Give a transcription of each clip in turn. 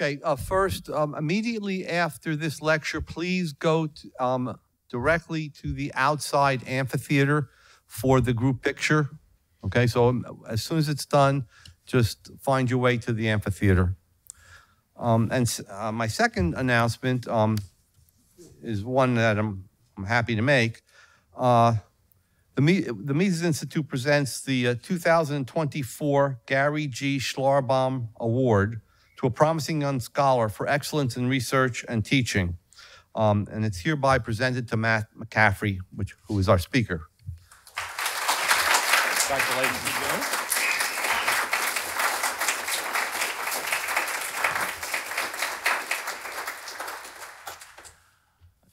Okay, uh, first, um, immediately after this lecture, please go to, um, directly to the outside amphitheater for the group picture. Okay, so um, as soon as it's done, just find your way to the amphitheater. Um, and uh, my second announcement um, is one that I'm, I'm happy to make. Uh, the, the Mises Institute presents the uh, 2024 Gary G. Schlarbaum Award to a promising young scholar for excellence in research and teaching. Um, and it's hereby presented to Matt McCaffrey, which, who is our speaker. Congratulations, Joe.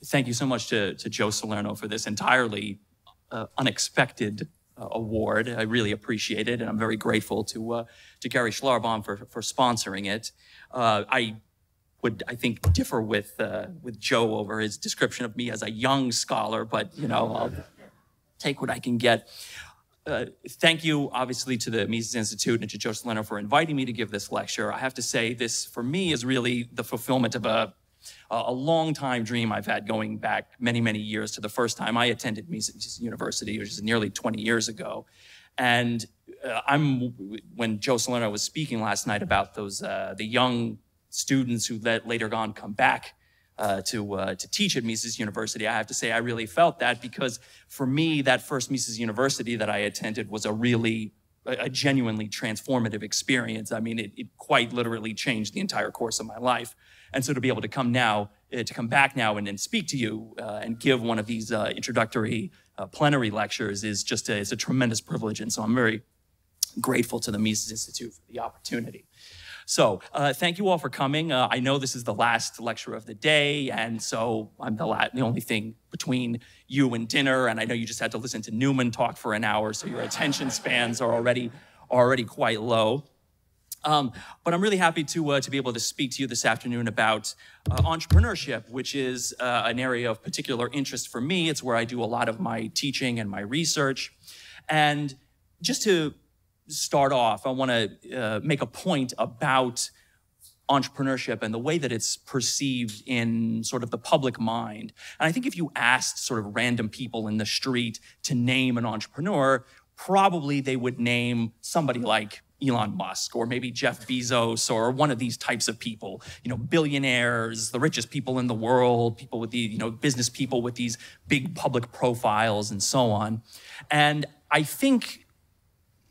Thank you so much to, to Joe Salerno for this entirely uh, unexpected award. I really appreciate it, and I'm very grateful to uh, to Gary Schlarbaum for for sponsoring it. Uh, I would, I think, differ with uh, with Joe over his description of me as a young scholar, but you know, I'll take what I can get. Uh, thank you, obviously, to the Mises Institute and to Joe Salerno for inviting me to give this lecture. I have to say, this for me is really the fulfillment of a a long time dream I've had going back many, many years to the first time I attended Mises University, which is nearly 20 years ago. And uh, I'm when Joe Salerno was speaking last night about those uh, the young students who let, later on come back uh, to uh, to teach at Mises University. I have to say I really felt that because for me that first Mises University that I attended was a really a genuinely transformative experience. I mean, it, it quite literally changed the entire course of my life. And so to be able to come now, uh, to come back now and, speak to you uh, and give one of these uh, introductory uh, plenary lectures is just a, a tremendous privilege. And so I'm very grateful to the Mises Institute for the opportunity. So uh, thank you all for coming. Uh, I know this is the last lecture of the day, and so I'm the, la- the only thing between you and dinner. And I know you just had to listen to Newman talk for an hour, so your attention spans are already already quite low. Um, but I'm really happy to uh, to be able to speak to you this afternoon about uh, entrepreneurship, which is uh, an area of particular interest for me. It's where I do a lot of my teaching and my research. And just to start off, I want to uh, make a point about entrepreneurship and the way that it's perceived in sort of the public mind. And I think if you asked sort of random people in the street to name an entrepreneur, probably they would name somebody like Elon Musk or maybe Jeff Bezos or one of these types of people, you know, billionaires, the richest people in the world, people with the, you know, business people with these big public profiles and so on. And I think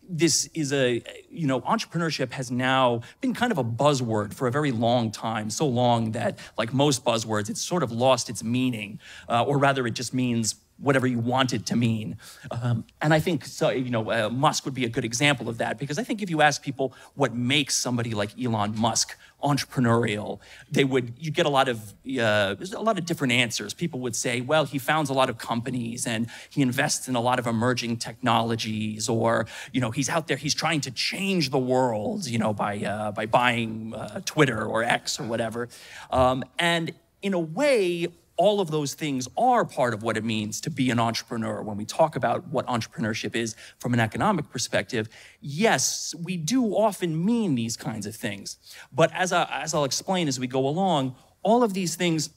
this is a you know entrepreneurship has now been kind of a buzzword for a very long time so long that like most buzzwords it's sort of lost its meaning uh, or rather it just means whatever you want it to mean. Um, and i think so you know uh, musk would be a good example of that because i think if you ask people what makes somebody like elon musk entrepreneurial they would you get a lot of uh, a lot of different answers. People would say well he founds a lot of companies and he invests in a lot of emerging technologies or you know he's out there he's trying to change the world you know by uh, by buying uh, twitter or x or whatever. Um, and in a way all of those things are part of what it means to be an entrepreneur. When we talk about what entrepreneurship is from an economic perspective, yes, we do often mean these kinds of things. But as, I, as I'll explain as we go along, all of these things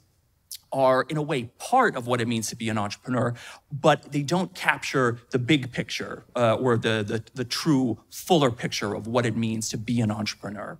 are in a way part of what it means to be an entrepreneur, but they don't capture the big picture uh, or the, the, the true fuller picture of what it means to be an entrepreneur.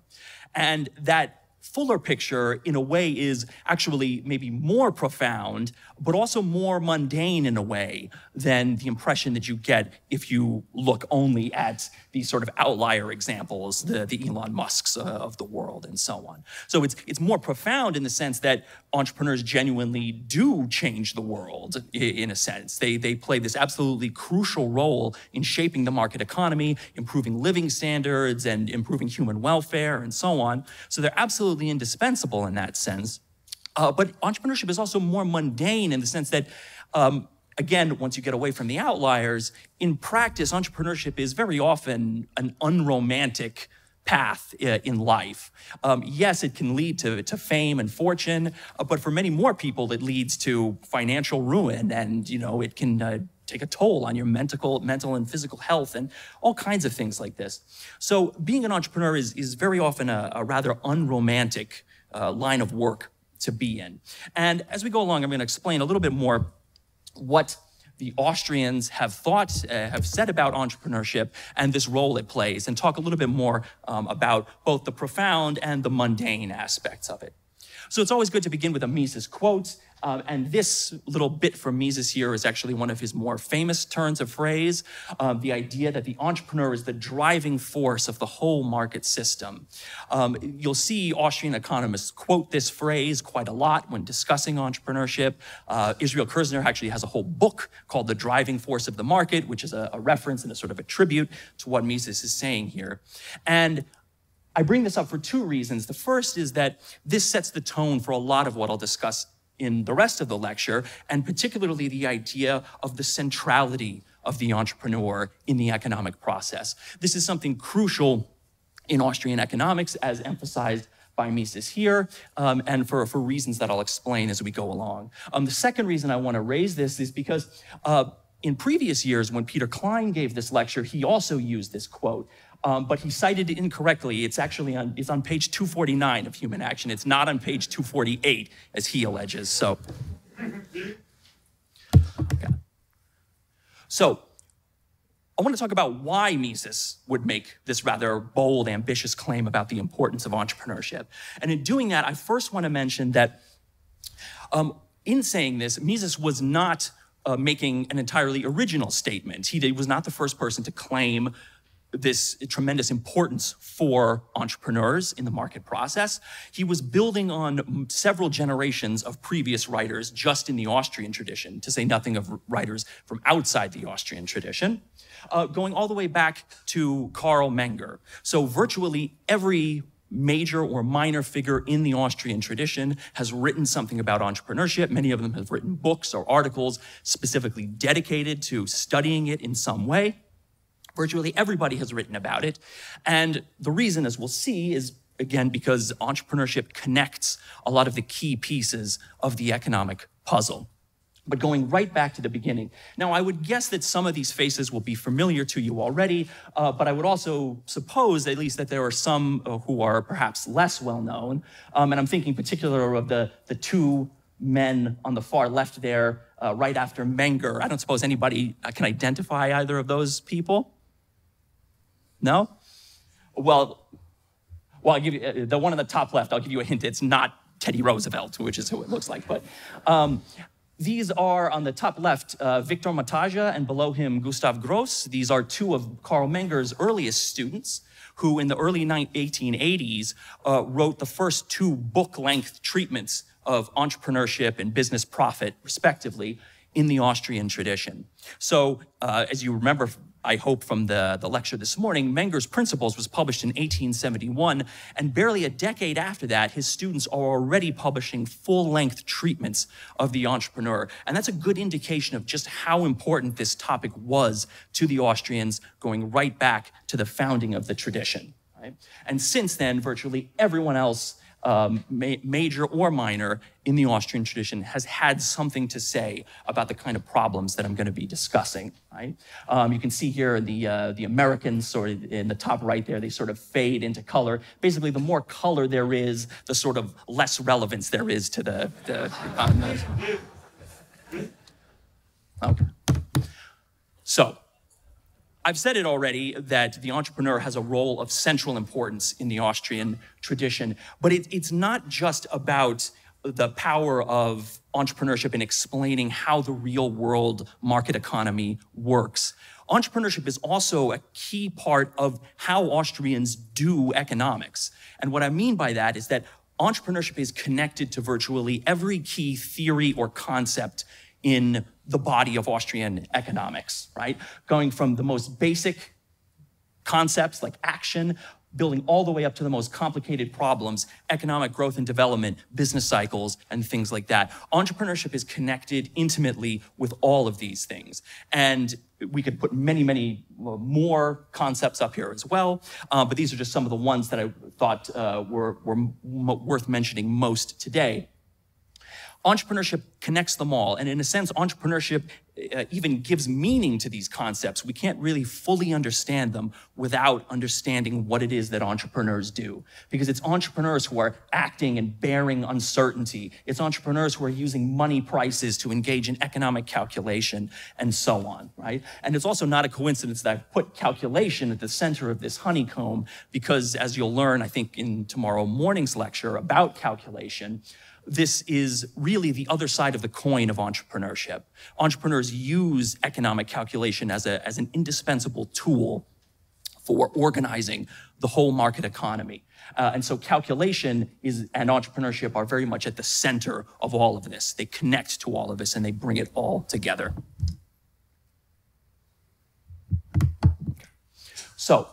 And that fuller picture, in a way, is actually maybe more profound, but also more mundane in a way than the impression that you get if you look only at these sort of outlier examples, the, the Elon Musks uh, of the world and so on. So it's, it's more profound in the sense that entrepreneurs genuinely do change the world in a sense. They, they play this absolutely crucial role in shaping the market economy, improving living standards, and improving human welfare and so on. So they're absolutely indispensable in that sense. Uh, but entrepreneurship is also more mundane in the sense that, um, again, once you get away from the outliers, in practice, entrepreneurship is very often an unromantic path uh, in life. Um, yes, it can lead to, to fame and fortune, uh, but for many more people, it leads to financial ruin, and you know it can. Uh, take a toll on your mental, mental and physical health and all kinds of things like this. So being an entrepreneur is, is very often a, a rather unromantic uh, line of work to be in. And as we go along, I'm going to explain a little bit more what the Austrians have thought, uh, have said about entrepreneurship and this role it plays, and talk a little bit more um, about both the profound and the mundane aspects of it. So it's always good to begin with a Mises quote. Um, and this little bit from Mises here is actually one of his more famous turns of phrase um, the idea that the entrepreneur is the driving force of the whole market system. Um, you'll see Austrian economists quote this phrase quite a lot when discussing entrepreneurship. Uh, Israel Kirzner actually has a whole book called The Driving Force of the Market, which is a, a reference and a sort of a tribute to what Mises is saying here. And I bring this up for two reasons. The first is that this sets the tone for a lot of what I'll discuss in the rest of the lecture, and particularly the idea of the centrality of the entrepreneur in the economic process. This is something crucial in Austrian economics, as emphasized by Mises here, um, and for, for reasons that I'll explain as we go along. Um, the second reason I want to raise this is because uh, in previous years, when Peter Klein gave this lecture, he also used this quote um, but he cited it incorrectly. It's actually on, it's on page 249 of Human Action. It's not on page 248, as he alleges. So, okay. So, I want to talk about why Mises would make this rather bold, ambitious claim about the importance of entrepreneurship. And in doing that, I first want to mention that um, in saying this, Mises was not uh, making an entirely original statement. He was not the first person to claim this tremendous importance for entrepreneurs in the market process. He was building on several generations of previous writers just in the Austrian tradition, to say nothing of writers from outside the Austrian tradition, uh, going all the way back to Karl Menger. So virtually every major or minor figure in the Austrian tradition has written something about entrepreneurship. Many of them have written books or articles specifically dedicated to studying it in some way. Virtually everybody has written about it. And the reason, as we'll see, is again because entrepreneurship connects a lot of the key pieces of the economic puzzle. But going right back to the beginning. Now, I would guess that some of these faces will be familiar to you already, uh, but I would also suppose, at least, that there are some uh, who are perhaps less well known. Um, and I'm thinking particular of the, the two men on the far left there, uh, right after Menger. I don't suppose anybody uh, can identify either of those people. No? Well, well, I'll give you uh, the one on the top left. I'll give you a hint. It's not Teddy Roosevelt, which is who it looks like. But um, these are on the top left, uh, Victor Mataja, and below him, Gustav Gross. These are two of Karl Menger's earliest students, who in the early 1880s uh, wrote the first two book-length treatments of entrepreneurship and business profit, respectively, in the Austrian tradition. So, uh, as you remember I hope, from the, the lecture this morning, Menger's Principles was published in 1871, and barely a decade after that, his students are already publishing full-length treatments of the entrepreneur. And that's a good indication of just how important this topic was to the Austrians, going right back to the founding of the tradition. Right? And since then, virtually everyone else um, ma major or minor in the Austrian tradition has had something to say about the kind of problems that I'm going to be discussing. Right? Um, you can see here the uh, the Americans, sort of in the top right there, they sort of fade into color. Basically, the more color there is, the sort of less relevance there is to the. the okay. So I've said it already that the entrepreneur has a role of central importance in the Austrian tradition, but it, it's not just about the power of entrepreneurship in explaining how the real world market economy works. Entrepreneurship is also a key part of how Austrians do economics. And what I mean by that is that entrepreneurship is connected to virtually every key theory or concept in the body of Austrian economics, right? Going from the most basic concepts like action, building all the way up to the most complicated problems, economic growth and development, business cycles, and things like that. Entrepreneurship is connected intimately with all of these things. And we could put many, many more concepts up here as well, uh, but these are just some of the ones that I thought uh, were, were worth mentioning most today entrepreneurship connects them all. And in a sense, entrepreneurship uh, even gives meaning to these concepts, we can't really fully understand them without understanding what it is that entrepreneurs do. Because it's entrepreneurs who are acting and bearing uncertainty. It's entrepreneurs who are using money prices to engage in economic calculation and so on, right? And it's also not a coincidence that I've put calculation at the center of this honeycomb because as you'll learn, I think in tomorrow morning's lecture about calculation, this is really the other side of the coin of entrepreneurship. Entrepreneurs use economic calculation as, a, as an indispensable tool for organizing the whole market economy. Uh, and so calculation is, and entrepreneurship are very much at the center of all of this. They connect to all of this and they bring it all together. So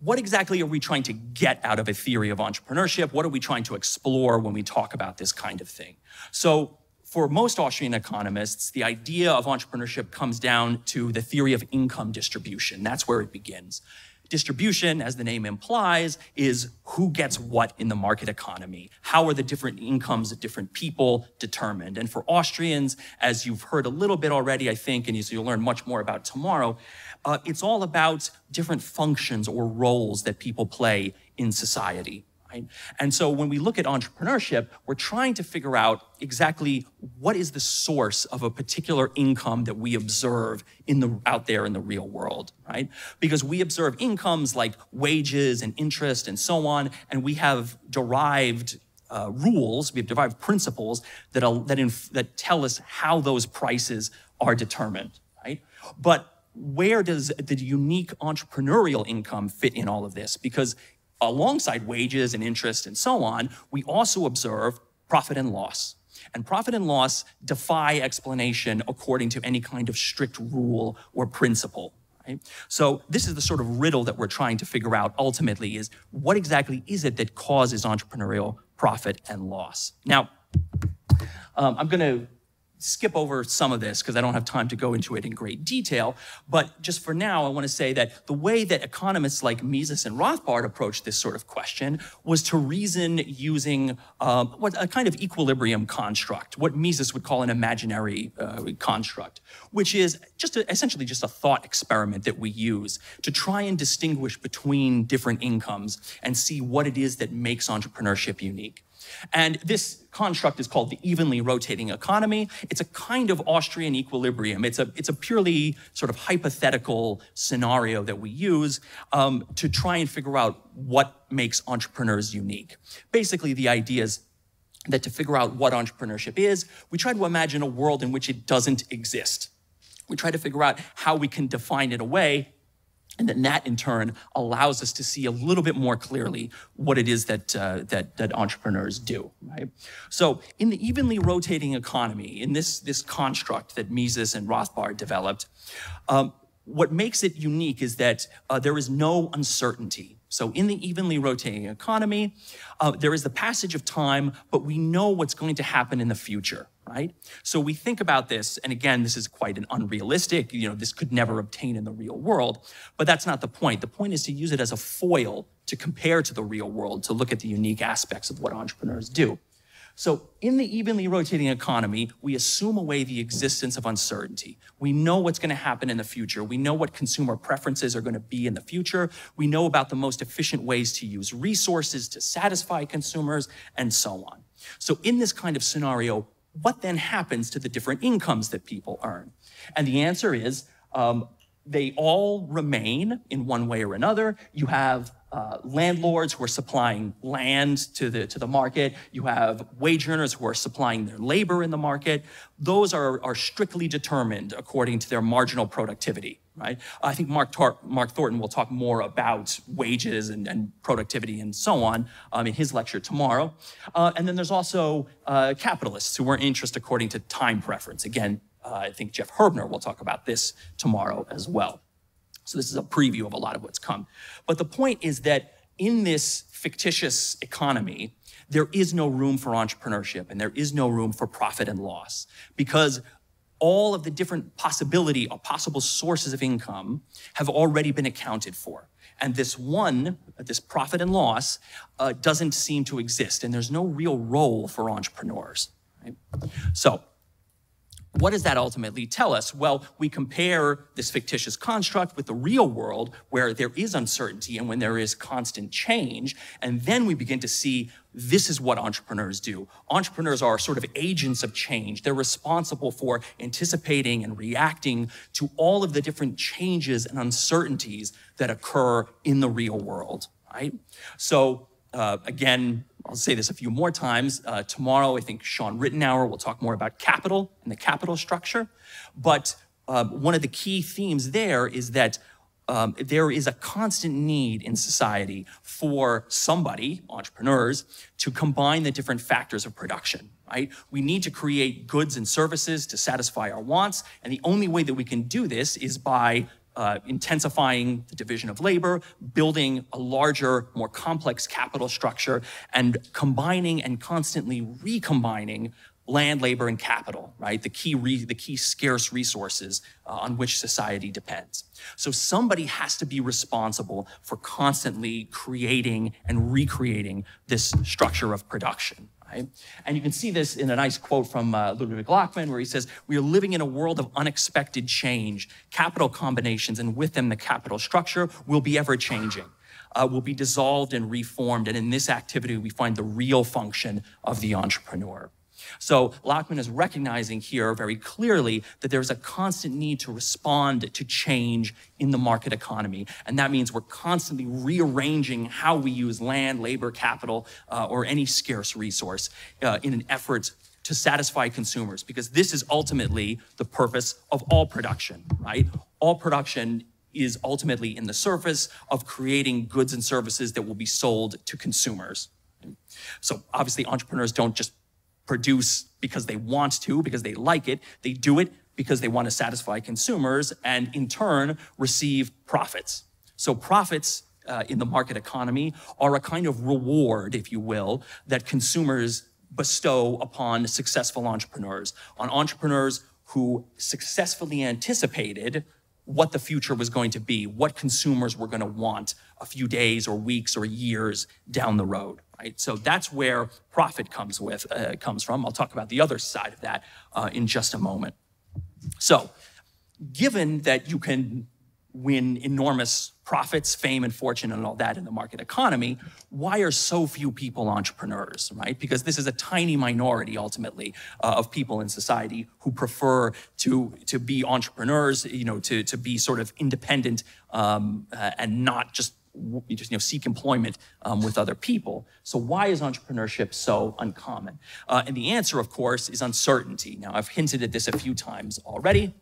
what exactly are we trying to get out of a theory of entrepreneurship? What are we trying to explore when we talk about this kind of thing? So for most Austrian economists, the idea of entrepreneurship comes down to the theory of income distribution. That's where it begins. Distribution, as the name implies, is who gets what in the market economy. How are the different incomes of different people determined? And for Austrians, as you've heard a little bit already, I think, and you'll learn much more about tomorrow, uh, it's all about different functions or roles that people play in society. Right? And so when we look at entrepreneurship, we're trying to figure out exactly what is the source of a particular income that we observe in the out there in the real world, right? Because we observe incomes like wages and interest and so on, and we have derived uh, rules, we have derived principles that, that, that tell us how those prices are determined, right? But where does the unique entrepreneurial income fit in all of this? Because alongside wages and interest and so on, we also observe profit and loss. And profit and loss defy explanation according to any kind of strict rule or principle. Right? So this is the sort of riddle that we're trying to figure out ultimately is what exactly is it that causes entrepreneurial profit and loss? Now, um, I'm going to skip over some of this because I don't have time to go into it in great detail. But just for now, I want to say that the way that economists like Mises and Rothbard approached this sort of question was to reason using um, what a kind of equilibrium construct, what Mises would call an imaginary uh, construct, which is just a, essentially just a thought experiment that we use to try and distinguish between different incomes and see what it is that makes entrepreneurship unique. And this construct is called the evenly rotating economy. It's a kind of Austrian equilibrium. It's a, it's a purely sort of hypothetical scenario that we use um, to try and figure out what makes entrepreneurs unique. Basically, the idea is that to figure out what entrepreneurship is, we try to imagine a world in which it doesn't exist. We try to figure out how we can define it away and then that in turn allows us to see a little bit more clearly what it is that, uh, that, that entrepreneurs do, right? So in the evenly rotating economy, in this, this construct that Mises and Rothbard developed, um, what makes it unique is that uh, there is no uncertainty. So in the evenly rotating economy, uh, there is the passage of time, but we know what's going to happen in the future right? So we think about this, and again, this is quite an unrealistic, you know, this could never obtain in the real world, but that's not the point. The point is to use it as a foil to compare to the real world, to look at the unique aspects of what entrepreneurs do. So in the evenly rotating economy, we assume away the existence of uncertainty. We know what's going to happen in the future. We know what consumer preferences are going to be in the future. We know about the most efficient ways to use resources to satisfy consumers and so on. So in this kind of scenario, what then happens to the different incomes that people earn? And the answer is um, they all remain in one way or another. You have uh, landlords who are supplying land to the, to the market. You have wage earners who are supplying their labor in the market. Those are, are strictly determined according to their marginal productivity, right? I think Mark, Mark Thornton will talk more about wages and, and productivity and so on um, in his lecture tomorrow. Uh, and then there's also uh, capitalists who are interest according to time preference. Again, uh, I think Jeff Herbner will talk about this tomorrow as well. So this is a preview of a lot of what's come. But the point is that in this fictitious economy, there is no room for entrepreneurship and there is no room for profit and loss because all of the different possibility or possible sources of income have already been accounted for. And this one, this profit and loss, uh, doesn't seem to exist. And there's no real role for entrepreneurs. Right? So what does that ultimately tell us? Well, we compare this fictitious construct with the real world where there is uncertainty and when there is constant change. And then we begin to see this is what entrepreneurs do. Entrepreneurs are sort of agents of change. They're responsible for anticipating and reacting to all of the different changes and uncertainties that occur in the real world, right? So uh, again, I'll say this a few more times. Uh, tomorrow, I think Shawn Ritenour will talk more about capital and the capital structure. But uh, one of the key themes there is that um, there is a constant need in society for somebody, entrepreneurs, to combine the different factors of production, right? We need to create goods and services to satisfy our wants. And the only way that we can do this is by uh, intensifying the division of labor, building a larger, more complex capital structure, and combining and constantly recombining land, labor, and capital, right? The key, the key scarce resources uh, on which society depends. So somebody has to be responsible for constantly creating and recreating this structure of production. Right? And you can see this in a nice quote from uh, Ludwig Lachmann, where he says, We are living in a world of unexpected change. Capital combinations, and with them the capital structure, will be ever changing. Uh, will be dissolved and reformed. And in this activity, we find the real function of the entrepreneur. So Lachmann is recognizing here very clearly that there's a constant need to respond to change in the market economy. And that means we're constantly rearranging how we use land, labor, capital, uh, or any scarce resource uh, in an effort to satisfy consumers, because this is ultimately the purpose of all production, right? All production is ultimately in the service of creating goods and services that will be sold to consumers. So obviously entrepreneurs don't just produce because they want to, because they like it. They do it because they want to satisfy consumers and in turn receive profits. So profits uh, in the market economy are a kind of reward, if you will, that consumers bestow upon successful entrepreneurs, on entrepreneurs who successfully anticipated what the future was going to be, what consumers were going to want a few days or weeks or years down the road right? So that's where profit comes with uh, comes from. I'll talk about the other side of that uh, in just a moment. So, given that you can win enormous profits, fame, and fortune, and all that in the market economy, why are so few people entrepreneurs, right? Because this is a tiny minority, ultimately, uh, of people in society who prefer to, to be entrepreneurs, you know, to, to be sort of independent um, uh, and not just you just you know seek employment um, with other people. So why is entrepreneurship so uncommon? Uh, and the answer, of course, is uncertainty. Now I've hinted at this a few times already,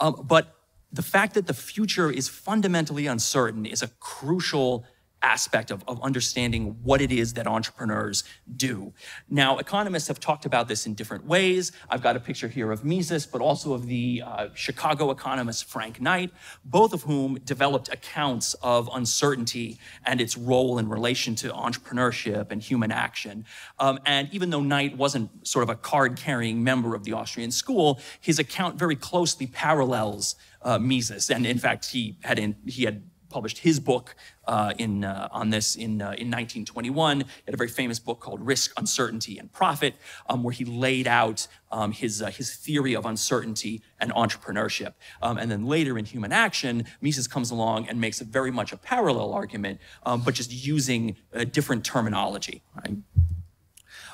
um, but the fact that the future is fundamentally uncertain is a crucial aspect of, of understanding what it is that entrepreneurs do. Now, economists have talked about this in different ways. I've got a picture here of Mises, but also of the uh, Chicago economist Frank Knight, both of whom developed accounts of uncertainty and its role in relation to entrepreneurship and human action. Um, and even though Knight wasn't sort of a card-carrying member of the Austrian school, his account very closely parallels uh, Mises. And in fact, he had in, he had published his book uh, in, uh, on this in, uh, in 1921. He had a very famous book called Risk, Uncertainty, and Profit, um, where he laid out um, his, uh, his theory of uncertainty and entrepreneurship. Um, and then later in Human Action, Mises comes along and makes a very much a parallel argument, um, but just using a different terminology. Right?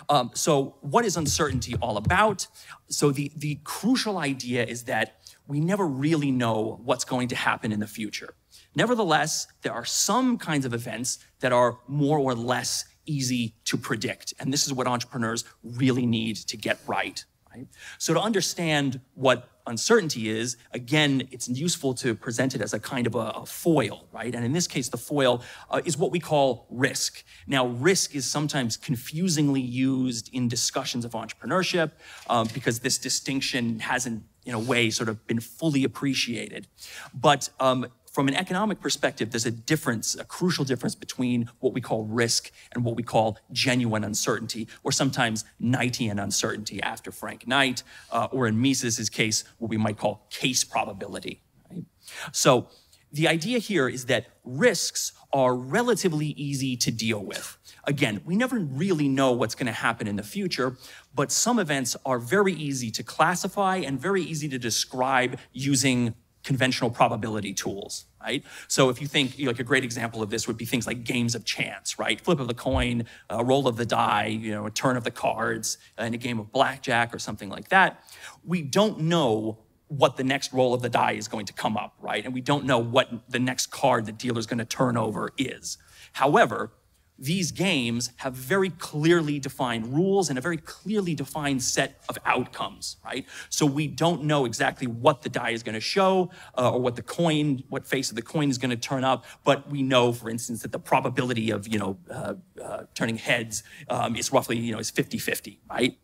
Um, so what is uncertainty all about? So the, the crucial idea is that we never really know what's going to happen in the future. Nevertheless, there are some kinds of events that are more or less easy to predict. And this is what entrepreneurs really need to get right. right? So to understand what uncertainty is, again, it's useful to present it as a kind of a, a foil, right? And in this case, the foil uh, is what we call risk. Now, risk is sometimes confusingly used in discussions of entrepreneurship um, because this distinction hasn't in a way sort of been fully appreciated. But um, from an economic perspective, there's a difference, a crucial difference between what we call risk and what we call genuine uncertainty, or sometimes Knightian uncertainty after Frank Knight, uh, or in Mises's case, what we might call case probability. Right? So the idea here is that risks are relatively easy to deal with. Again, we never really know what's going to happen in the future, but some events are very easy to classify and very easy to describe using conventional probability tools, right? So if you think, like a great example of this would be things like games of chance, right? Flip of the coin, a roll of the die, you know, a turn of the cards in a game of blackjack or something like that. We don't know what the next roll of the die is going to come up, right? And we don't know what the next card the dealer is going to turn over is. However, these games have very clearly defined rules and a very clearly defined set of outcomes, right? So we don't know exactly what the die is going to show uh, or what the coin, what face of the coin is going to turn up, but we know, for instance, that the probability of, you know, uh, uh, turning heads um, is roughly, you know, is 50-50, right?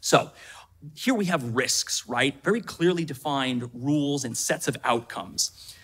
So here we have risks, right? Very clearly defined rules and sets of outcomes.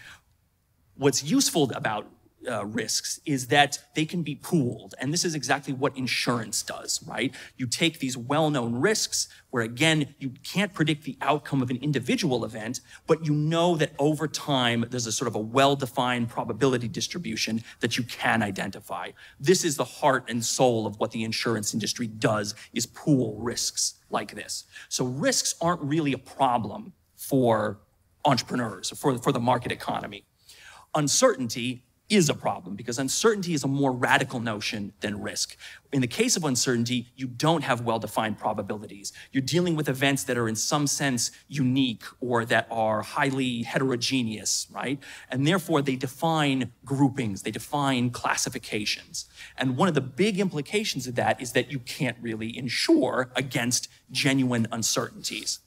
What's useful about uh, risks is that they can be pooled. And this is exactly what insurance does, right? You take these well known risks where, again, you can't predict the outcome of an individual event, but you know that over time there's a sort of a well defined probability distribution that you can identify. This is the heart and soul of what the insurance industry does is pool risks like this. So risks aren't really a problem for entrepreneurs or for, for the market economy. Uncertainty is a problem because uncertainty is a more radical notion than risk. In the case of uncertainty, you don't have well defined probabilities. You're dealing with events that are in some sense unique or that are highly heterogeneous, right? And therefore, they define groupings, they define classifications. And one of the big implications of that is that you can't really insure against genuine uncertainties.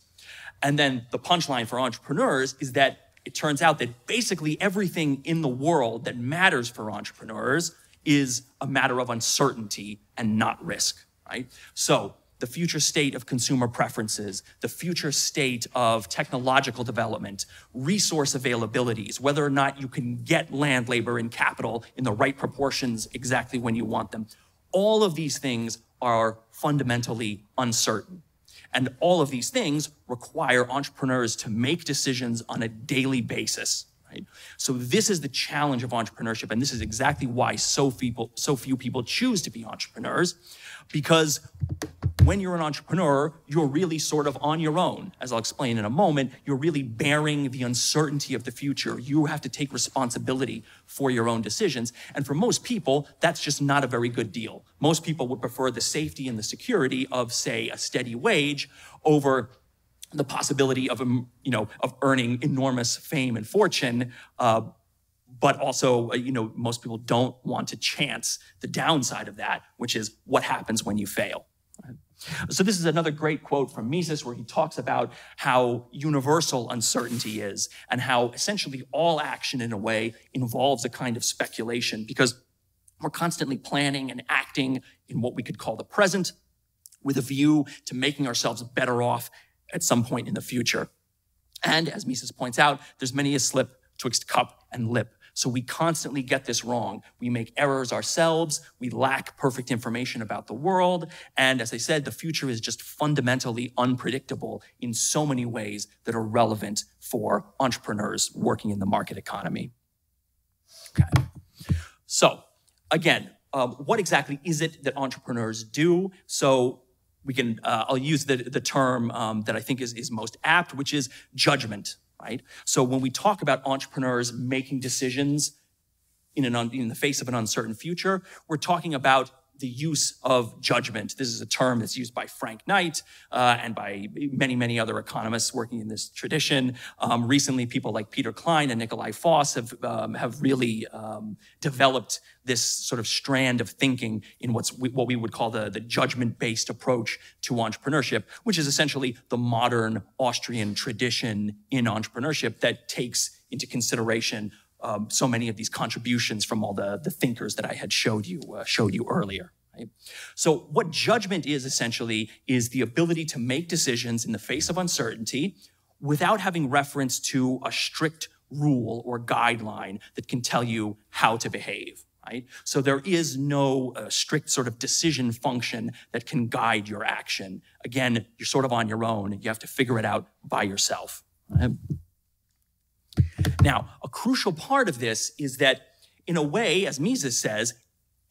And then the punchline for entrepreneurs is that it turns out that basically everything in the world that matters for entrepreneurs is a matter of uncertainty and not risk, right? So the future state of consumer preferences, the future state of technological development, resource availabilities, whether or not you can get land, labor, and capital in the right proportions exactly when you want them. All of these things are fundamentally uncertain. And all of these things require entrepreneurs to make decisions on a daily basis. Right? So this is the challenge of entrepreneurship, and this is exactly why so, people, so few people choose to be entrepreneurs, because when you're an entrepreneur, you're really sort of on your own. As I'll explain in a moment, you're really bearing the uncertainty of the future. You have to take responsibility for your own decisions. And for most people, that's just not a very good deal. Most people would prefer the safety and the security of, say, a steady wage over the possibility of, um, you know, of earning enormous fame and fortune. Uh, but also, uh, you know, most people don't want to chance the downside of that, which is what happens when you fail. So this is another great quote from Mises where he talks about how universal uncertainty is and how essentially all action in a way involves a kind of speculation because we're constantly planning and acting in what we could call the present with a view to making ourselves better off at some point in the future. And as Mises points out, there's many a slip twixt cup and lip. So we constantly get this wrong. We make errors ourselves. We lack perfect information about the world. And as I said, the future is just fundamentally unpredictable in so many ways that are relevant for entrepreneurs working in the market economy. Okay. So again, um, what exactly is it that entrepreneurs do? So we can, uh, I'll use the, the term um, that I think is, is most apt, which is judgment right? So when we talk about entrepreneurs making decisions in, an, in the face of an uncertain future, we're talking about the use of judgment. This is a term that's used by Frank Knight uh, and by many, many other economists working in this tradition. Um, recently, people like Peter Klein and Nicolai Foss have um, have really um, developed this sort of strand of thinking in what's what we would call the, the judgment-based approach to entrepreneurship, which is essentially the modern Austrian tradition in entrepreneurship that takes into consideration um, so many of these contributions from all the, the thinkers that I had showed you, uh, showed you earlier. Right? So what judgment is essentially is the ability to make decisions in the face of uncertainty without having reference to a strict rule or guideline that can tell you how to behave. Right? So there is no uh, strict sort of decision function that can guide your action. Again, you're sort of on your own. You have to figure it out by yourself. Right? Now, a crucial part of this is that, in a way, as Mises says,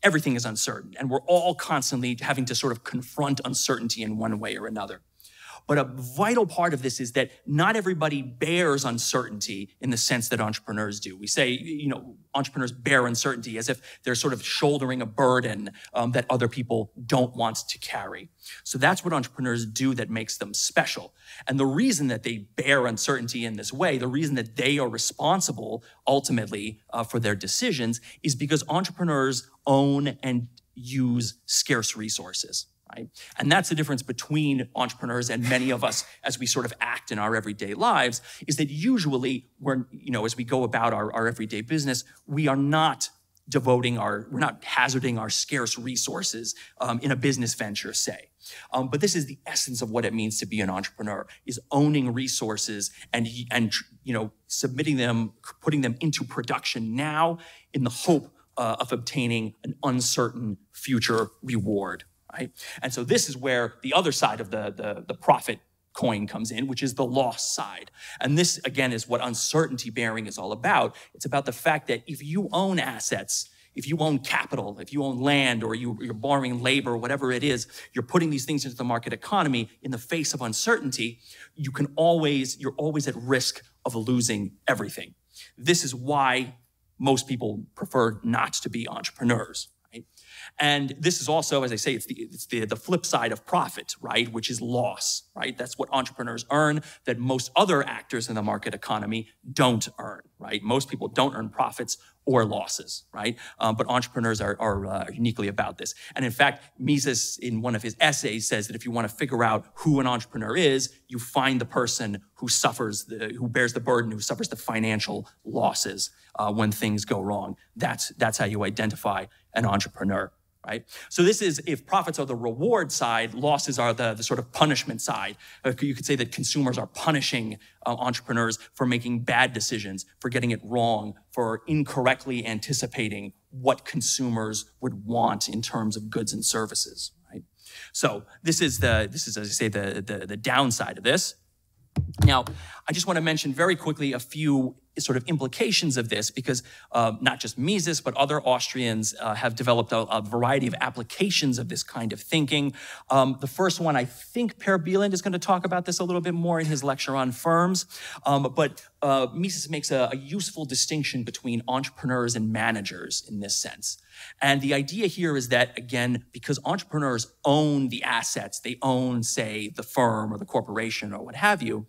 everything is uncertain, and we're all constantly having to sort of confront uncertainty in one way or another. But a vital part of this is that not everybody bears uncertainty in the sense that entrepreneurs do. We say, you know, entrepreneurs bear uncertainty as if they're sort of shouldering a burden um, that other people don't want to carry. So that's what entrepreneurs do that makes them special. And the reason that they bear uncertainty in this way, the reason that they are responsible ultimately uh, for their decisions is because entrepreneurs own and use scarce resources And that's the difference between entrepreneurs and many of us as we sort of act in our everyday lives is that usually we're, you know, as we go about our, our everyday business, we are not devoting our, we're not hazarding our scarce resources um, in a business venture, say. Um, but this is the essence of what it means to be an entrepreneur: is owning resources and and you know submitting them, putting them into production now in the hope uh, of obtaining an uncertain future reward right? And so this is where the other side of the, the, the profit coin comes in, which is the loss side. And this, again, is what uncertainty bearing is all about. It's about the fact that if you own assets, if you own capital, if you own land, or you, are borrowing labor, whatever it is, you're putting these things into the market economy in the face of uncertainty, you can always, you're always at risk of losing everything. This is why most people prefer not to be entrepreneurs. And this is also, as I say, it's the, it's the, the flip side of profit, right? Which is loss, right? That's what entrepreneurs earn that most other actors in the market economy don't earn, right? Most people don't earn profits or losses, right? Um, but entrepreneurs are, are uh, uniquely about this. And in fact, Mises, in one of his essays, says that if you want to figure out who an entrepreneur is, you find the person who suffers the, who bears the burden, who suffers the financial losses uh, when things go wrong. That's that's how you identify an entrepreneur right? So this is if profits are the reward side, losses are the, the sort of punishment side. Uh, you could say that consumers are punishing uh, entrepreneurs for making bad decisions, for getting it wrong, for incorrectly anticipating what consumers would want in terms of goods and services, right? So this is the this is as I say the the, the downside of this. Now, I just want to mention very quickly a few sort of implications of this because uh, not just Mises, but other Austrians uh, have developed a, a, variety of applications of this kind of thinking. Um, the first one, I think Per Bylund is going to talk about this a little bit more in his lecture on firms. Um, but uh, Mises makes a, a useful distinction between entrepreneurs and managers in this sense. And the idea here is that, again, because entrepreneurs own the assets, they own, say, the firm or the corporation or what have you,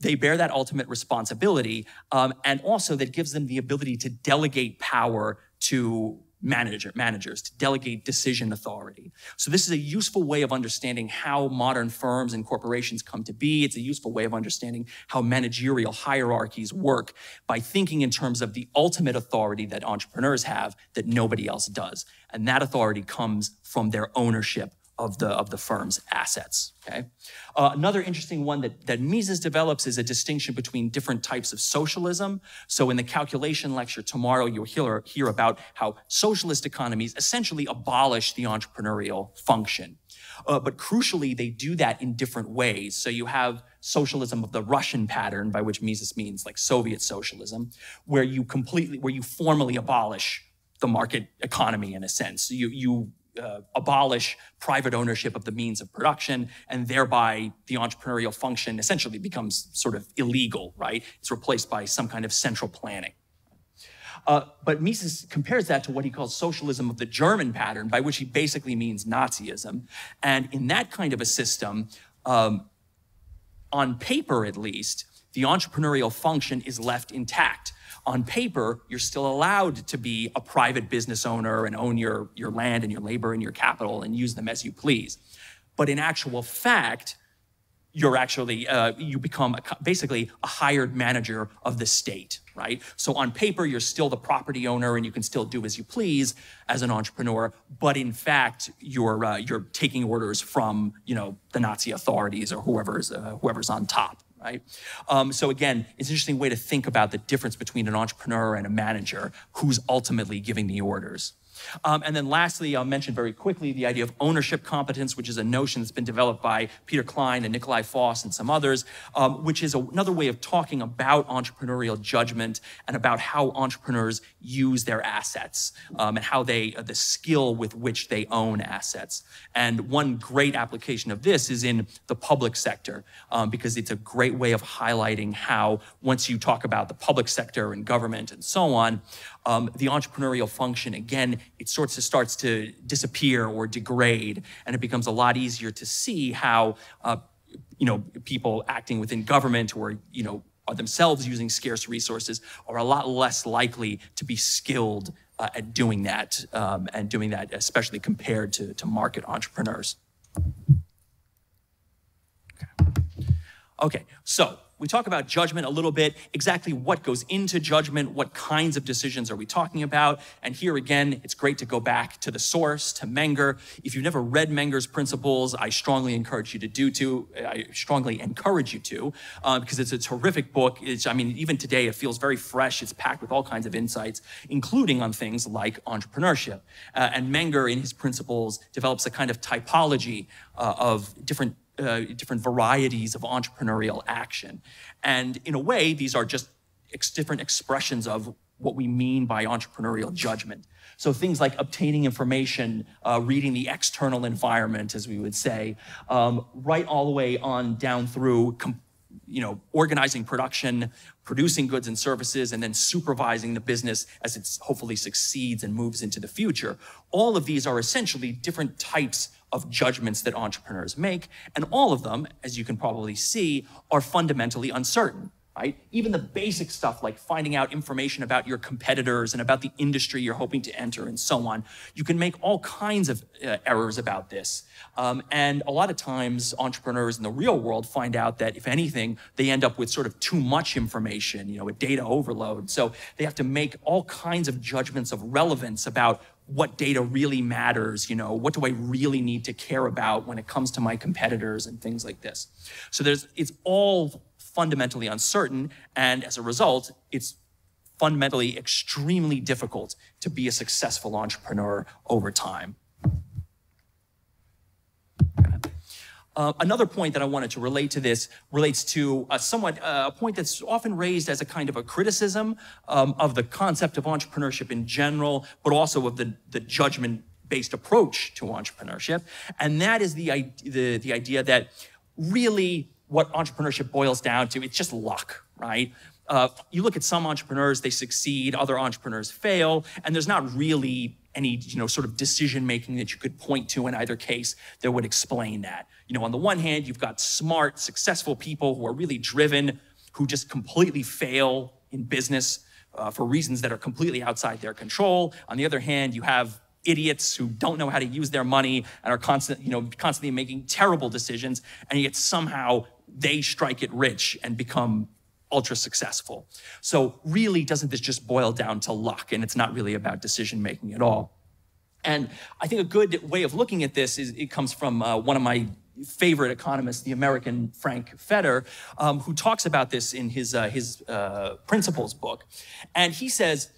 they bear that ultimate responsibility. Um, and also that gives them the ability to delegate power to manager, managers, to delegate decision authority. So this is a useful way of understanding how modern firms and corporations come to be. It's a useful way of understanding how managerial hierarchies work by thinking in terms of the ultimate authority that entrepreneurs have that nobody else does. And that authority comes from their ownership of the, of the firm's assets. Okay. Uh, another interesting one that, that Mises develops is a distinction between different types of socialism. So in the calculation lecture tomorrow, you'll hear, hear about how socialist economies essentially abolish the entrepreneurial function. Uh, but crucially, they do that in different ways. So you have socialism of the Russian pattern, by which Mises means like Soviet socialism, where you completely, where you formally abolish the market economy in a sense. You, you uh, abolish private ownership of the means of production, and thereby the entrepreneurial function essentially becomes sort of illegal, right? It's replaced by some kind of central planning. Uh, but Mises compares that to what he calls socialism of the German pattern, by which he basically means Nazism. And in that kind of a system, um, on paper at least, the entrepreneurial function is left intact on paper, you're still allowed to be a private business owner and own your, your land and your labor and your capital and use them as you please. But in actual fact, you're actually, uh, you become a, basically a hired manager of the state, right? So on paper, you're still the property owner and you can still do as you please as an entrepreneur. But in fact, you're, uh, you're taking orders from, you know, the Nazi authorities or whoever's, uh, whoever's on top right? Um, so again, it's an interesting way to think about the difference between an entrepreneur and a manager who's ultimately giving the orders. Um, and then lastly, I'll mention very quickly the idea of ownership competence, which is a notion that's been developed by Peter Klein and Nicolai Foss and some others, um, which is another way of talking about entrepreneurial judgment and about how entrepreneurs use their assets um, and how they, uh, the skill with which they own assets. And one great application of this is in the public sector, um, because it's a great way of highlighting how once you talk about the public sector and government and so on, um, the entrepreneurial function, again, it sort of starts to disappear or degrade, and it becomes a lot easier to see how, uh, you know, people acting within government or, you know, are themselves using scarce resources are a lot less likely to be skilled uh, at doing that um, and doing that, especially compared to, to market entrepreneurs. Okay. okay, so we talk about judgment a little bit, exactly what goes into judgment, what kinds of decisions are we talking about. And here again, it's great to go back to the source, to Menger. If you've never read Menger's principles, I strongly encourage you to do to. I strongly encourage you to, uh, because it's a terrific book. It's, I mean, even today, it feels very fresh. It's packed with all kinds of insights, including on things like entrepreneurship. Uh, and Menger, in his principles, develops a kind of typology uh, of different uh, different varieties of entrepreneurial action. And in a way, these are just ex different expressions of what we mean by entrepreneurial judgment. So things like obtaining information, uh, reading the external environment, as we would say, um, right all the way on down through, you know, organizing production, producing goods and services, and then supervising the business as it hopefully succeeds and moves into the future. All of these are essentially different types of judgments that entrepreneurs make. And all of them, as you can probably see, are fundamentally uncertain. Right? Even the basic stuff like finding out information about your competitors and about the industry you're hoping to enter and so on. You can make all kinds of uh, errors about this. Um, and a lot of times entrepreneurs in the real world find out that if anything, they end up with sort of too much information, you know, a data overload. So they have to make all kinds of judgments of relevance about what data really matters, you know, what do I really need to care about when it comes to my competitors and things like this. So there's, it's all fundamentally uncertain, and as a result, it's fundamentally extremely difficult to be a successful entrepreneur over time. Uh, another point that I wanted to relate to this relates to a somewhat uh, a point that's often raised as a kind of a criticism um, of the concept of entrepreneurship in general, but also of the, the judgment based approach to entrepreneurship. And that is the, the, the idea that really what entrepreneurship boils down to, it's just luck, right? Uh, you look at some entrepreneurs, they succeed, other entrepreneurs fail, and there's not really any you know sort of decision making that you could point to in either case that would explain that. You know, on the one hand, you've got smart, successful people who are really driven, who just completely fail in business uh, for reasons that are completely outside their control. On the other hand, you have idiots who don't know how to use their money and are constant, you know, constantly making terrible decisions, and yet somehow they strike it rich and become ultra successful. So really, doesn't this just boil down to luck? And it's not really about decision making at all. And I think a good way of looking at this is it comes from uh, one of my favorite economist, the American Frank Fetter, um, who talks about this in his uh, his uh, principles book, and he says,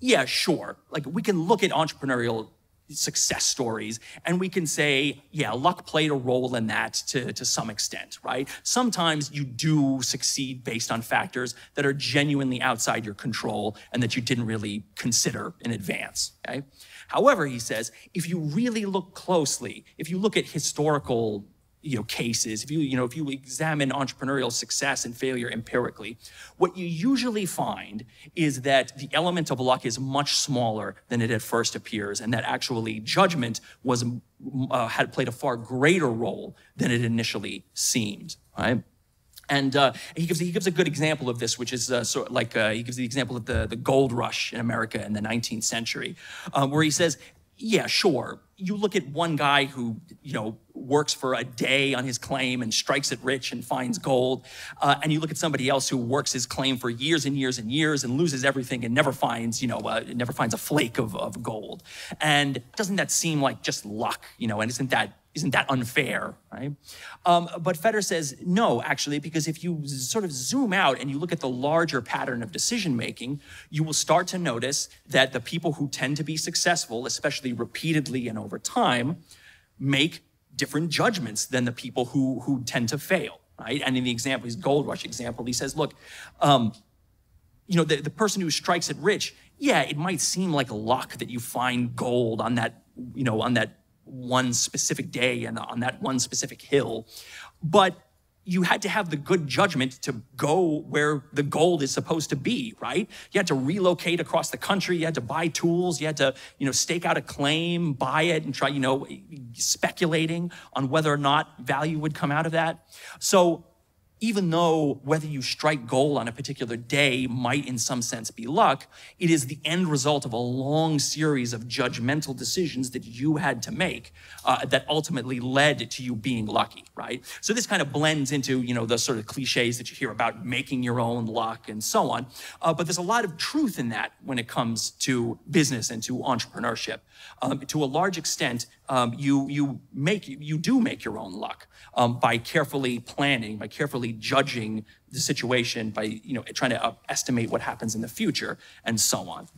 "Yeah, sure. Like we can look at entrepreneurial success stories and we can say yeah luck played a role in that to, to some extent right sometimes you do succeed based on factors that are genuinely outside your control and that you didn't really consider in advance okay however he says if you really look closely if you look at historical you know cases if you you know if you examine entrepreneurial success and failure empirically what you usually find is that the element of luck is much smaller than it at first appears and that actually judgment was uh, had played a far greater role than it initially seemed right? And uh, he gives he gives a good example of this, which is uh, sort of like uh, he gives the example of the the gold rush in America in the 19th century, uh, where he says yeah, sure. You look at one guy who, you know, works for a day on his claim and strikes it rich and finds gold. Uh, and you look at somebody else who works his claim for years and years and years and loses everything and never finds, you know, uh, never finds a flake of, of gold. And doesn't that seem like just luck, you know, and isn't that isn't that unfair, right? Um, but Fetter says no, actually, because if you sort of zoom out and you look at the larger pattern of decision making, you will start to notice that the people who tend to be successful, especially repeatedly and over time, make different judgments than the people who, who tend to fail, right? And in the example, his gold rush example, he says, look, um, you know, the, the person who strikes it rich, yeah, it might seem like luck that you find gold on that, you know, on that one specific day and on that one specific hill. But you had to have the good judgment to go where the gold is supposed to be, right? You had to relocate across the country. You had to buy tools. You had to, you know, stake out a claim, buy it, and try, you know, speculating on whether or not value would come out of that. So even though whether you strike gold on a particular day might in some sense be luck, it is the end result of a long series of judgmental decisions that you had to make uh, that ultimately led to you being lucky, right? So this kind of blends into, you know, the sort of cliches that you hear about making your own luck and so on. Uh, but there's a lot of truth in that when it comes to business and to entrepreneurship. Um, to a large extent, um, you you make you do make your own luck um, by carefully planning, by carefully judging the situation, by you know trying to uh, estimate what happens in the future, and so on.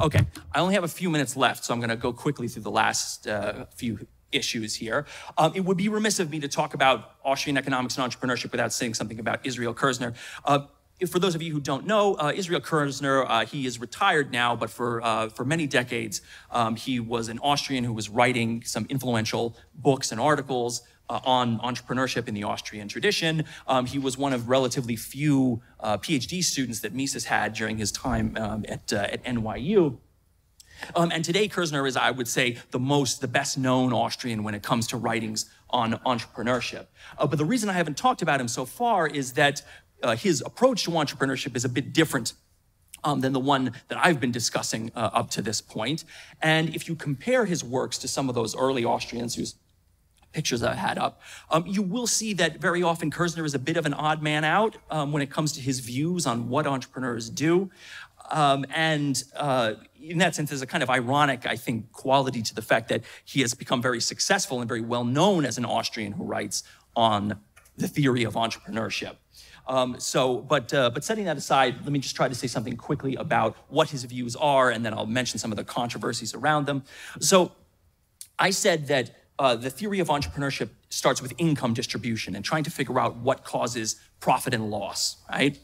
Okay, I only have a few minutes left, so I'm going to go quickly through the last uh, few issues here. Um, it would be remiss of me to talk about Austrian economics and entrepreneurship without saying something about Israel Kirzner. Uh, for those of you who don't know, uh, Israel Kirzner, uh, he is retired now, but for, uh, for many decades, um, he was an Austrian who was writing some influential books and articles uh, on entrepreneurship in the Austrian tradition. Um, he was one of relatively few uh, PhD students that Mises had during his time um, at, uh, at NYU. Um, and today, Kirzner is, I would say, the most, the best known Austrian when it comes to writings on entrepreneurship. Uh, but the reason I haven't talked about him so far is that uh, his approach to entrepreneurship is a bit different um, than the one that I've been discussing uh, up to this point. And if you compare his works to some of those early Austrians whose pictures I had up, um, you will see that very often Kirzner is a bit of an odd man out um, when it comes to his views on what entrepreneurs do. Um, and uh, in that sense, there's a kind of ironic, I think, quality to the fact that he has become very successful and very well known as an Austrian who writes on the theory of entrepreneurship. Um, so, but, uh, but setting that aside, let me just try to say something quickly about what his views are, and then I'll mention some of the controversies around them. So, I said that uh, the theory of entrepreneurship starts with income distribution and trying to figure out what causes profit and loss, right?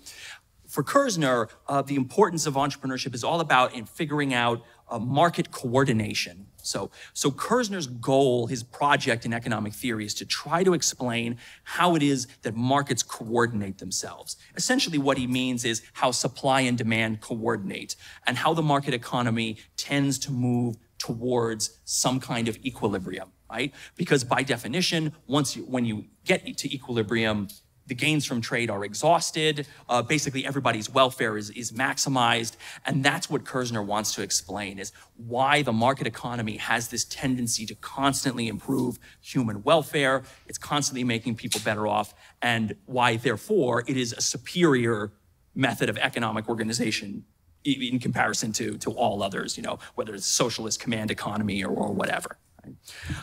For Kirzner, uh, the importance of entrepreneurship is all about in figuring out uh, market coordination. So, so Kirzner's goal, his project in economic theory, is to try to explain how it is that markets coordinate themselves. Essentially, what he means is how supply and demand coordinate and how the market economy tends to move towards some kind of equilibrium, right? Because by definition, once you, when you get to equilibrium, the gains from trade are exhausted. Uh, basically, everybody's welfare is, is maximized. And that's what Kirzner wants to explain is why the market economy has this tendency to constantly improve human welfare. It's constantly making people better off. And why, therefore, it is a superior method of economic organization in comparison to, to all others, you know, whether it's socialist command economy or, or whatever. Right?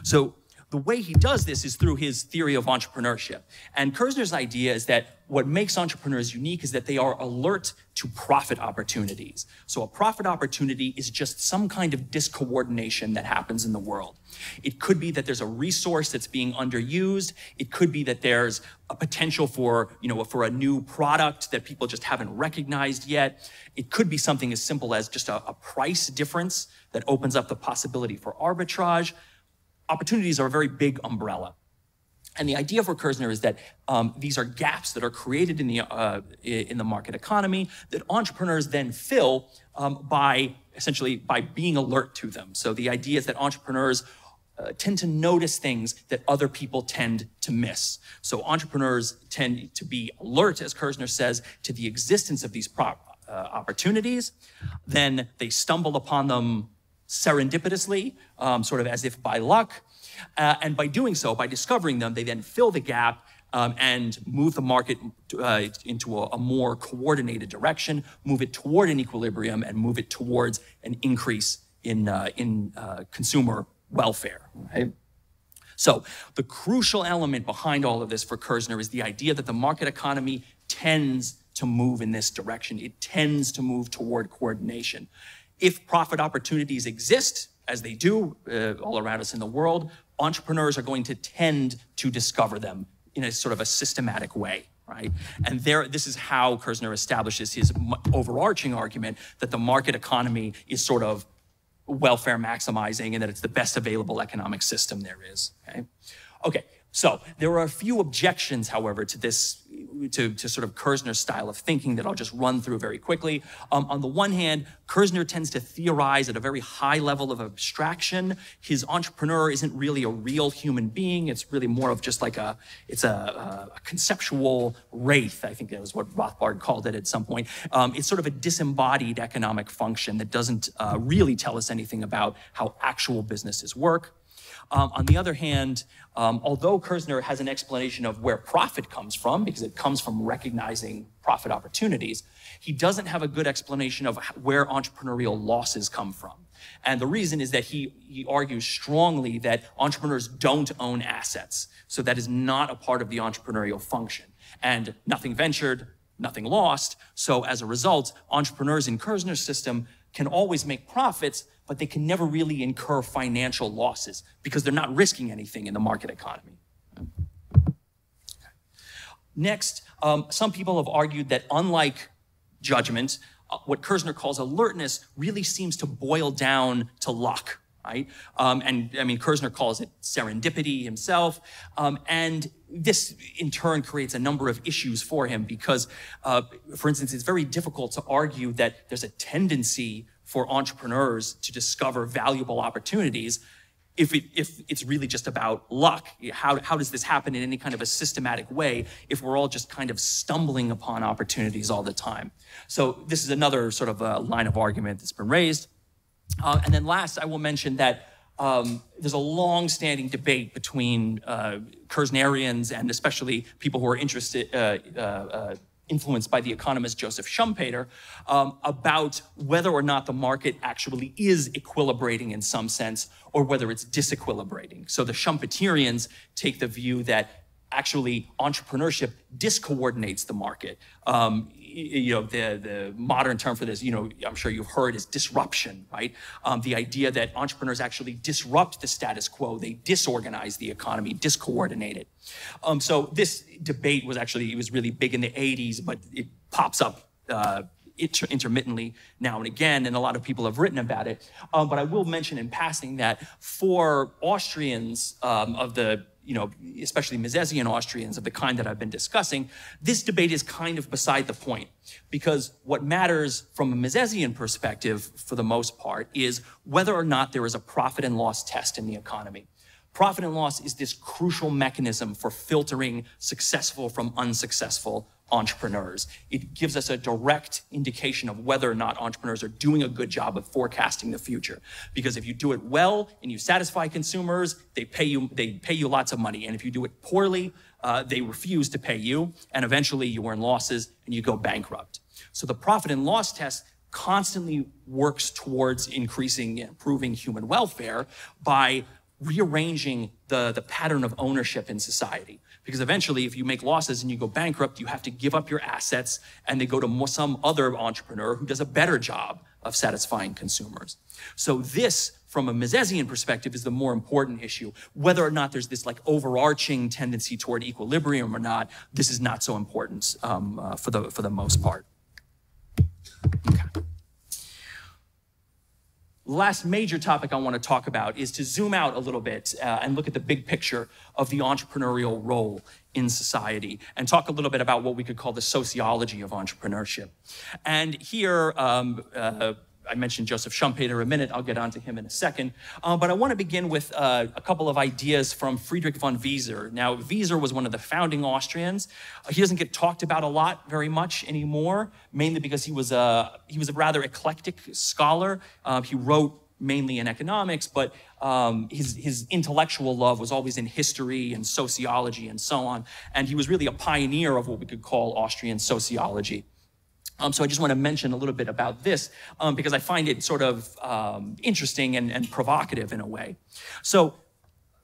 So the way he does this is through his theory of entrepreneurship. And Kirzner's idea is that what makes entrepreneurs unique is that they are alert to profit opportunities. So a profit opportunity is just some kind of discoordination that happens in the world. It could be that there's a resource that's being underused. It could be that there's a potential for, you know, for a new product that people just haven't recognized yet. It could be something as simple as just a, a price difference that opens up the possibility for arbitrage opportunities are a very big umbrella. And the idea for Kirzner is that um, these are gaps that are created in the, uh, in the market economy that entrepreneurs then fill um, by essentially by being alert to them. So the idea is that entrepreneurs uh, tend to notice things that other people tend to miss. So entrepreneurs tend to be alert, as Kirzner says, to the existence of these uh, opportunities. Then they stumble upon them serendipitously, um, sort of as if by luck. Uh, and by doing so, by discovering them, they then fill the gap um, and move the market uh, into a, a, more coordinated direction, move it toward an equilibrium, and move it towards an increase in, uh, in uh, consumer welfare. Right? So the crucial element behind all of this for Kirzner is the idea that the market economy tends to move in this direction. It tends to move toward coordination. If profit opportunities exist, as they do uh, all around us in the world, entrepreneurs are going to tend to discover them in a sort of a systematic way right? And there, this is how Kirzner establishes his overarching argument that the market economy is sort of welfare maximizing and that it's the best available economic system there is. Okay. Okay. So there are a few objections, however, to this, to, to sort of Kirzner's style of thinking that I'll just run through very quickly. Um, on the one hand, Kirzner tends to theorize at a very high level of abstraction. His entrepreneur isn't really a real human being. It's really more of just like a, it's a, a conceptual wraith. I think that was what Rothbard called it at some point. Um, it's sort of a disembodied economic function that doesn't uh, really tell us anything about how actual businesses work. Um, on the other hand, um, although Kirzner has an explanation of where profit comes from, because it comes from recognizing profit opportunities, he doesn't have a good explanation of where entrepreneurial losses come from. And the reason is that he, he argues strongly that entrepreneurs don't own assets. So that is not a part of the entrepreneurial function. And nothing ventured, nothing lost. So as a result, entrepreneurs in Kirzner's system can always make profits, but they can never really incur financial losses because they're not risking anything in the market economy. Next, um, some people have argued that unlike judgment, uh, what Kirzner calls alertness really seems to boil down to luck, right? Um, and I mean, Kirzner calls it serendipity himself. Um, and this in turn creates a number of issues for him because, uh, for instance, it's very difficult to argue that there's a tendency for entrepreneurs to discover valuable opportunities if, it, if it's really just about luck. How, how does this happen in any kind of a systematic way if we're all just kind of stumbling upon opportunities all the time? So this is another sort of a line of argument that's been raised. Uh, and then last, I will mention that um, there's a long-standing debate between uh, Kirznerians and especially people who are interested, uh, uh, uh influenced by the economist Joseph Schumpeter, um, about whether or not the market actually is equilibrating in some sense, or whether it's disequilibrating. So the Schumpeterians take the view that actually entrepreneurship discoordinates the market. Um, you know, the, the modern term for this, you know, I'm sure you've heard is disruption, right? Um, the idea that entrepreneurs actually disrupt the status quo, they disorganize the economy, discoordinate it. Um, so this debate was actually, it was really big in the 80s, but it pops up uh, inter intermittently now and again, and a lot of people have written about it. Um, but I will mention in passing that for Austrians um, of the you know, especially Misesian Austrians of the kind that I've been discussing, this debate is kind of beside the point because what matters from a Misesian perspective, for the most part, is whether or not there is a profit and loss test in the economy. Profit and loss is this crucial mechanism for filtering successful from unsuccessful entrepreneurs. It gives us a direct indication of whether or not entrepreneurs are doing a good job of forecasting the future. Because if you do it well and you satisfy consumers, they pay you, they pay you lots of money. And if you do it poorly, uh, they refuse to pay you. And eventually you earn losses and you go bankrupt. So the profit and loss test constantly works towards increasing, improving human welfare by rearranging the, the pattern of ownership in society. Because eventually, if you make losses and you go bankrupt, you have to give up your assets and they go to some other entrepreneur who does a better job of satisfying consumers. So this, from a Misesian perspective, is the more important issue. Whether or not there's this like overarching tendency toward equilibrium or not, this is not so important um, uh, for the for the most part. Okay last major topic I want to talk about is to zoom out a little bit uh, and look at the big picture of the entrepreneurial role in society and talk a little bit about what we could call the sociology of entrepreneurship. And here, um, uh, I mentioned Joseph Schumpeter a minute. I'll get onto him in a second. Uh, but I want to begin with uh, a couple of ideas from Friedrich von Wieser. Now, Wieser was one of the founding Austrians. Uh, he doesn't get talked about a lot very much anymore, mainly because he was a, he was a rather eclectic scholar. Uh, he wrote mainly in economics, but um, his, his intellectual love was always in history and sociology and so on. And he was really a pioneer of what we could call Austrian sociology. Um, so I just want to mention a little bit about this um, because I find it sort of um, interesting and, and, provocative in a way. So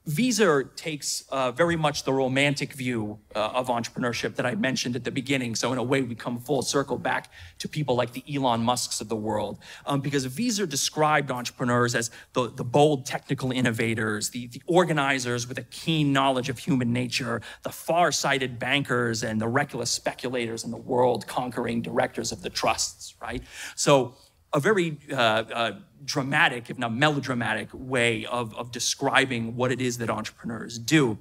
Wieser takes uh, very much the romantic view uh, of entrepreneurship that I mentioned at the beginning. So in a way, we come full circle back to people like the Elon Musks of the world, um, because Wieser described entrepreneurs as the, the bold technical innovators, the, the organizers with a keen knowledge of human nature, the far-sighted bankers, and the reckless speculators and the world-conquering directors of the trusts, right? So a very uh, uh, dramatic, if not melodramatic, way of, of describing what it is that entrepreneurs do.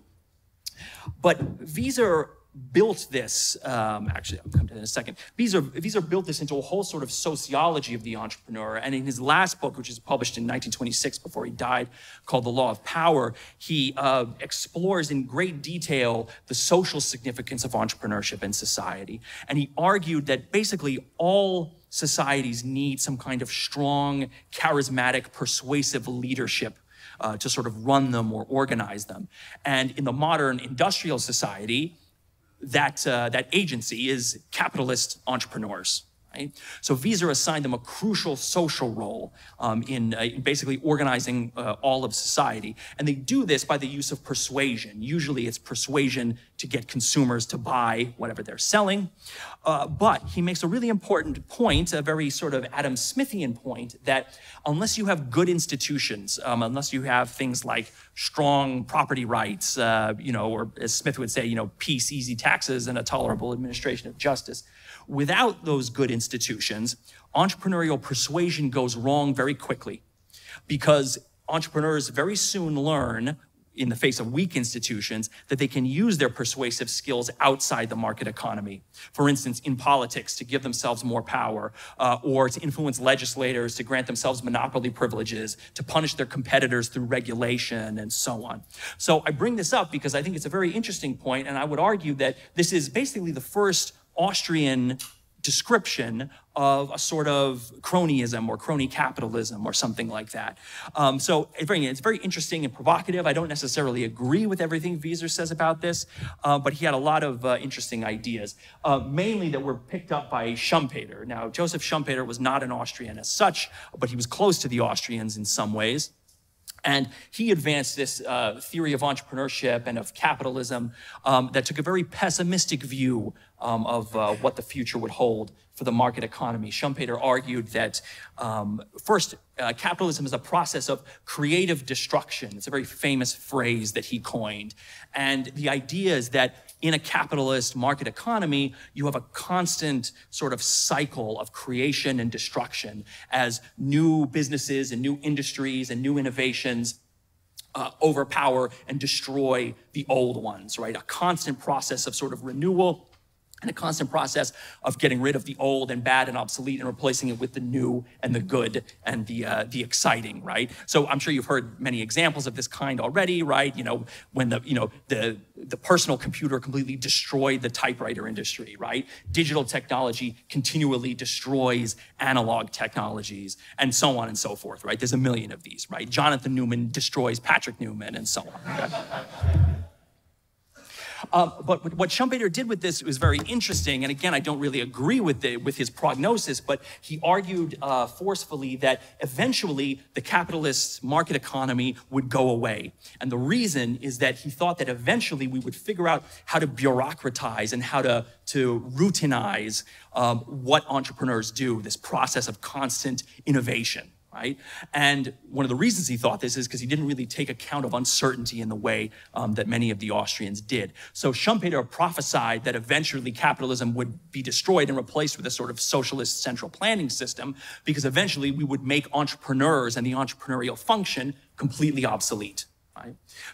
But Wieser built this, um, actually, I'll come to that in a second. Wieser, Wieser built this into a whole sort of sociology of the entrepreneur. And in his last book, which was published in 1926 before he died, called The Law of Power, he uh, explores in great detail the social significance of entrepreneurship in society. And he argued that basically all societies need some kind of strong, charismatic, persuasive leadership uh, to sort of run them or organize them. And in the modern industrial society, that, uh, that agency is capitalist entrepreneurs. Right? So Wieser assigned them a crucial social role um, in uh, basically organizing uh, all of society. And they do this by the use of persuasion. Usually it's persuasion to get consumers to buy whatever they're selling. Uh, but he makes a really important point, a very sort of Adam Smithian point, that unless you have good institutions, um, unless you have things like strong property rights, uh, you know, or as Smith would say, you know, peace, easy taxes, and a tolerable administration of justice, Without those good institutions, entrepreneurial persuasion goes wrong very quickly because entrepreneurs very soon learn in the face of weak institutions that they can use their persuasive skills outside the market economy. For instance, in politics to give themselves more power, uh, or to influence legislators to grant themselves monopoly privileges, to punish their competitors through regulation, and so on. So I bring this up because I think it's a very interesting point, and I would argue that this is basically the first Austrian description of a sort of cronyism or crony capitalism or something like that. Um, so it's very, it's very interesting and provocative. I don't necessarily agree with everything Wieser says about this, uh, but he had a lot of uh, interesting ideas, uh, mainly that were picked up by Schumpeter. Now, Joseph Schumpeter was not an Austrian as such, but he was close to the Austrians in some ways. And he advanced this uh, theory of entrepreneurship and of capitalism um, that took a very pessimistic view um, of uh, what the future would hold for the market economy. Schumpeter argued that um, first, uh, capitalism is a process of creative destruction. It's a very famous phrase that he coined. And the idea is that in a capitalist market economy, you have a constant sort of cycle of creation and destruction as new businesses and new industries and new innovations uh, overpower and destroy the old ones, right? A constant process of sort of renewal and a constant process of getting rid of the old and bad and obsolete and replacing it with the new and the good and the uh, the exciting, right? So I'm sure you've heard many examples of this kind already, right? You know, when the you know the the personal computer completely destroyed the typewriter industry, right? Digital technology continually destroys analog technologies, and so on and so forth, right? There's a million of these, right? Jonathan Newman destroys Patrick Newman, and so on. Um, but what Schumpeter did with this was very interesting. And again, I don't really agree with, the, with his prognosis, but he argued uh, forcefully that eventually the capitalist market economy would go away. And the reason is that he thought that eventually we would figure out how to bureaucratize and how to, to routinize um, what entrepreneurs do, this process of constant innovation right? And one of the reasons he thought this is because he didn't really take account of uncertainty in the way um, that many of the Austrians did. So Schumpeter prophesied that eventually capitalism would be destroyed and replaced with a sort of socialist central planning system because eventually we would make entrepreneurs and the entrepreneurial function completely obsolete.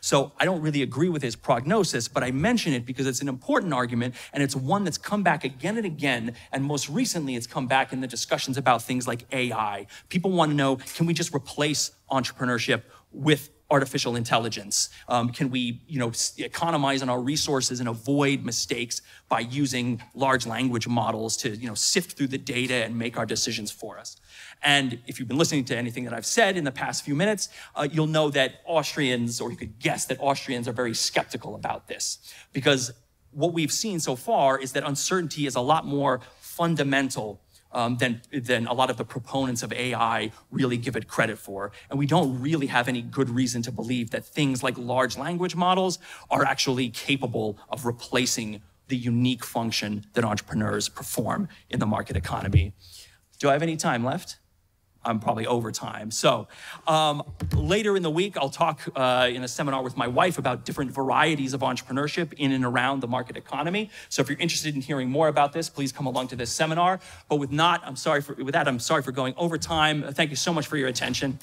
So I don't really agree with his prognosis, but I mention it because it's an important argument and it's one that's come back again and again. And most recently, it's come back in the discussions about things like AI. People want to know, can we just replace entrepreneurship with artificial intelligence? Um, can we, you know, economize on our resources and avoid mistakes by using large language models to, you know, sift through the data and make our decisions for us? And if you've been listening to anything that I've said in the past few minutes, uh, you'll know that Austrians, or you could guess that Austrians are very skeptical about this because what we've seen so far is that uncertainty is a lot more fundamental um, than, than a lot of the proponents of AI really give it credit for. And we don't really have any good reason to believe that things like large language models are actually capable of replacing the unique function that entrepreneurs perform in the market economy. Do I have any time left? I'm probably over time. So um, later in the week, I'll talk uh, in a seminar with my wife about different varieties of entrepreneurship in and around the market economy. So if you're interested in hearing more about this, please come along to this seminar. But with not, I'm sorry for with that, I'm sorry for going over time. Thank you so much for your attention.